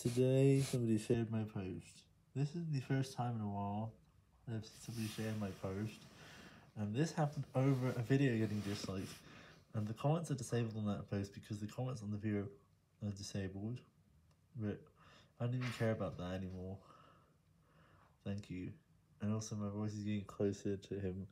Today, somebody shared my post. This is the first time in a while I've seen somebody share my post, and this happened over a video getting disliked, and the comments are disabled on that post because the comments on the video are disabled, but I don't even care about that anymore. Thank you. And also my voice is getting closer to him